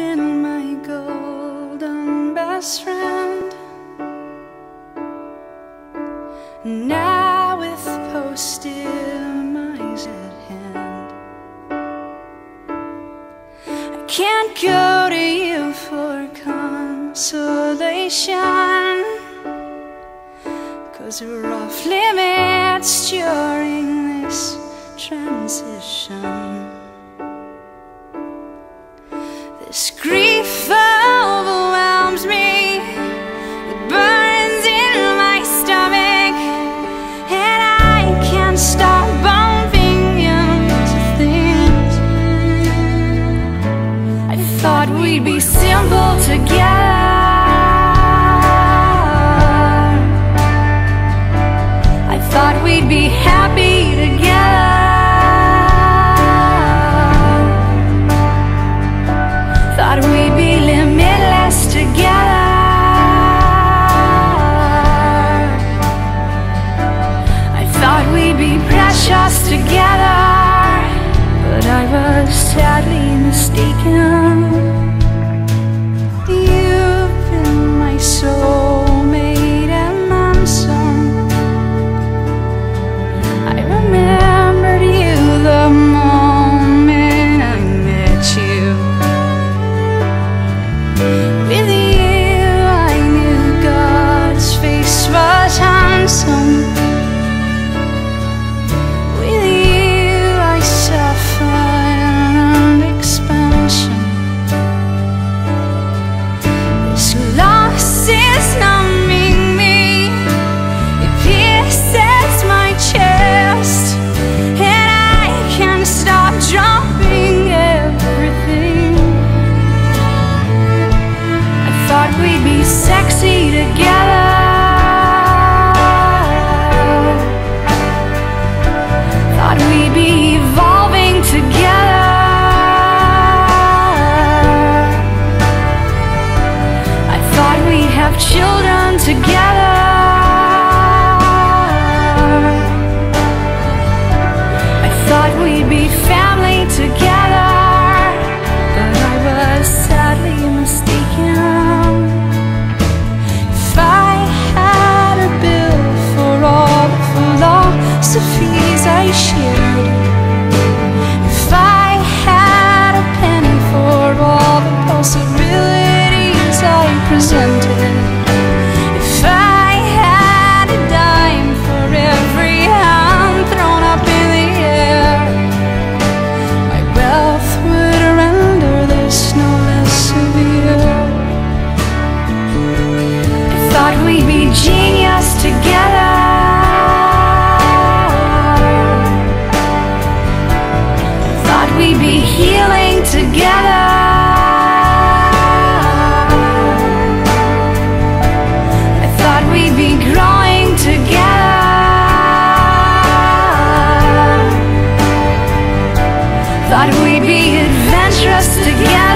been my golden best friend. Now with post-demise at hand, I can't go to you for consolation. Cause we're off limits during this transition. We'd be simple together. I thought we'd be happy together. Thought we'd be limitless together. I thought we'd be precious together. But I was sadly mistaken. Been sexy together. Philosophies I shared, if I had a penny for all the possibilities I presented, if I had a dime for every hand thrown up in the air, my wealth would render this no less severe. I thought we'd be genius together. Thought we'd be adventurous together.